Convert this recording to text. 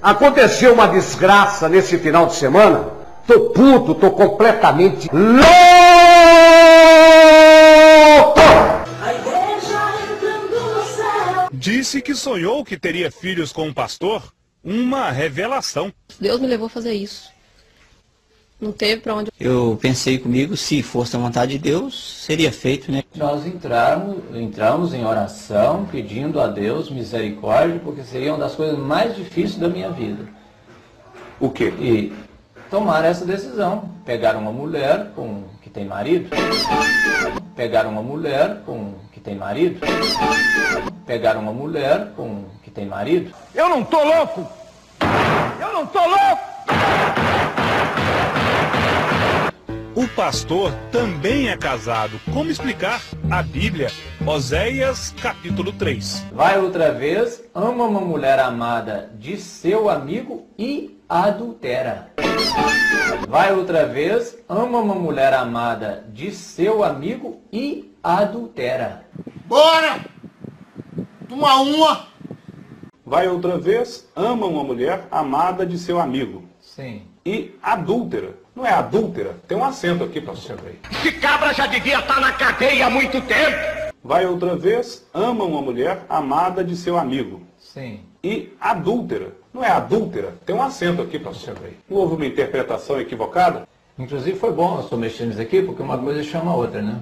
Aconteceu uma desgraça nesse final de semana. Tô puto, tô completamente louco! Disse que sonhou que teria filhos com um pastor. Uma revelação. Deus me levou a fazer isso. Não teve para onde. Eu pensei comigo, se fosse a vontade de Deus, seria feito, né? Nós entramos, entramos em oração, pedindo a Deus misericórdia, porque seria uma das coisas mais difíceis da minha vida. O quê? E tomar essa decisão. Pegar uma mulher com que tem marido. Pegar uma mulher com que tem marido. Pegar uma mulher com que tem marido. Eu não tô louco! Eu não tô louco! Pastor também é casado. Como explicar? A Bíblia, Oséias capítulo 3. Vai outra vez, ama uma mulher amada de seu amigo e adultera. Vai outra vez, ama uma mulher amada de seu amigo e adultera. Bora! Uma uma! Vai outra vez, ama uma mulher amada de seu amigo. Sim. E adúltera. Não é adúltera? Tem um acento aqui, pastor aí. Que cabra já devia estar na cadeia há muito tempo! Vai outra vez, ama uma mulher amada de seu amigo. Sim. E adúltera. Não é adúltera? Tem um acento aqui, pastor aí. Não houve uma interpretação equivocada? Inclusive foi bom mexendo nisso aqui, porque uma coisa chama a outra, né?